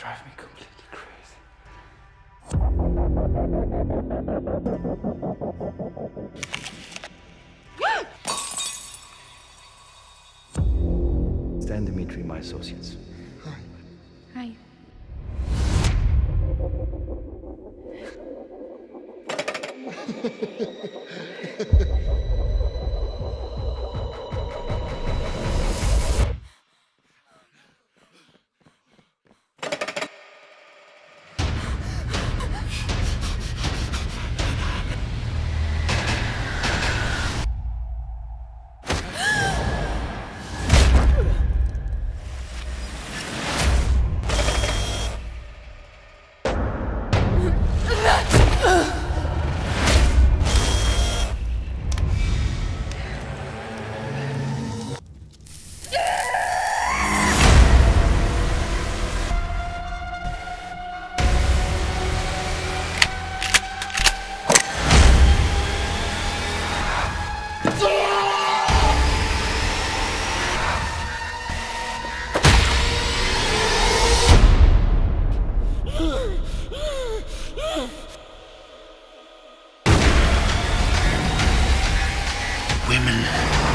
drive me completely crazy. Stan Dimitri, my associates. Hi. Hi. Uh, uh. women.